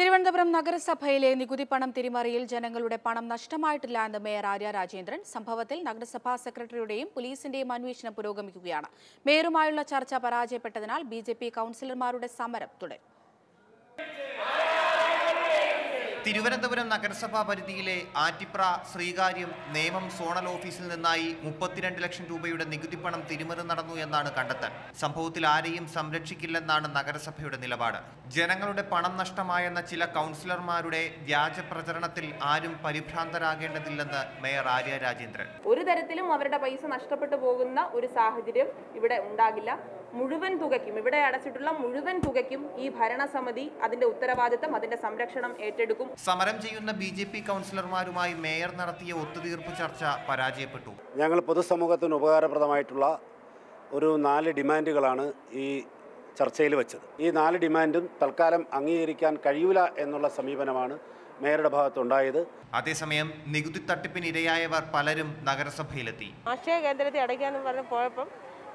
തിരുവനന്തപുരം നഗരസഭയിലെ നികുതി പണം തിരിമറിയിൽ ജനങ്ങളുടെ പണം നഷ്ടമായിട്ടില്ല എന്ന് മേയർ ആര്യ രാജേന്ദ്രൻ സംഭവത്തിൽ നഗരസഭാ സെക്രട്ടറിയുടെയും പോലീസിന്റെയും അന്വേഷണം പുരോഗമിക്കുകയാണ്. മേയറുമായുള്ള ചർച്ച പരാജയപ്പെട്ടതിനാൽ ബി കൗൺസിലർമാരുടെ സമരം തുടരും. തിരുവനന്തപുരം നഗരസഭാ പരിധിയിലെ ആറ്റിപ്ര ശ്രീകാര്യം നേമം സോണൽ ഓഫീസിൽ നിന്നായി മുപ്പത്തിരണ്ട് ലക്ഷം രൂപയുടെ നികുതി പണം തിരിമറി നടന്നു എന്നാണ് കണ്ടെത്തൽ. സംഭവത്തിൽ ആരെയും സംരക്ഷിക്കില്ലെന്നാണ് നഗരസഭയുടെ നിലപാട്. ജനങ്ങളുടെ പണം നഷ്ടമായെന്ന ചില കൗൺസിലർമാരുടെ വ്യാജ പ്രചരണത്തിൽ ആരും പരിഭ്രാന്തരാകേണ്ടതില്ലെന്ന് മേയർ ആര്യ രാജേന്ദ്രൻ. ഒരു തരത്തിലും അവരുടെ പൈസ നഷ്ടപ്പെട്ടു പോകുന്ന ഒരു സാഹചര്യം ഇവിടെ ഉണ്ടാകില്ല. മുഴുവൻ തുകയ്ക്കും ഇവിടെ അടച്ചിട്ടുള്ള മുഴുവൻ തുകയ്ക്കും ഈ ഭരണസമിതി അതിന്റെ ഉത്തരവാദിത്തം അതിന്റെ സംരക്ഷണം ഏറ്റെടുക്കും. സമരം ചെയ്യുന്ന ബി ജെ പി കൗൺസിലർമാരുമായി മേയർ നടത്തിയ ഒത്തുതീർപ്പ് ചർച്ച പരാജയപ്പെട്ടു. ഞങ്ങൾ പൊതുസമൂഹത്തിന് ഉപകാരപ്രദമായിട്ടുള്ള ഒരു നാല് ഡിമാൻഡുകളാണ് ഈ ചർച്ചയിൽ വെച്ചത്. ഈ നാല് ഡിമാൻഡും തൽക്കാലം അംഗീകരിക്കാൻ കഴിയൂല എന്നുള്ള സമീപനമാണ് മേയറുടെ ഭാഗത്തുണ്ടായത്. അതേസമയം നികുതി തട്ടിപ്പിന് ഇരയായവർ പലരും നഗരസഭയിലെത്തി. ആശയ കേന്ദ്രത്തെ അടയ്ക്കാന്ന് പറഞ്ഞ് പോയപ്പം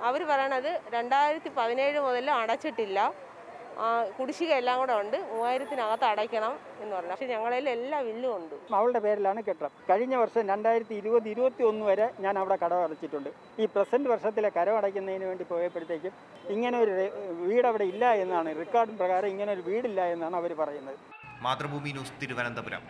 അവർ പറയണത് രണ്ടായിരത്തി പതിനേഴ് മുതൽ അടച്ചിട്ടില്ല. കുടിശ്ശിക എല്ലാം കൂടെ ഉണ്ട്. മൂവായിരത്തിനകത്ത് അടയ്ക്കണം എന്ന് പറഞ്ഞു. പക്ഷേ ഞങ്ങളിൽ എല്ലാ വില്ലും ഉണ്ട്. അവളുടെ പേരിലാണ് കെട്ടിടം. കഴിഞ്ഞ വർഷം രണ്ടായിരത്തി ഇരുപത് ഇരുപത്തി ഒന്ന് വരെ ഞാൻ അവിടെ കടം അടച്ചിട്ടുണ്ട്. ഈ പ്രസന്റ് വർഷത്തിലെ കരം അടയ്ക്കുന്നതിന് വേണ്ടി പോയപ്പോഴത്തേക്കും ഇങ്ങനെ ഒരു വീട് അവിടെ ഇല്ല എന്നാണ് റെക്കോർഡ് പ്രകാരം ഇങ്ങനെ ഒരു വീടില്ല എന്നാണ് അവർ പറയുന്നത്. മാതൃഭൂമി ന്യൂസ് തിരുവനന്തപുരം.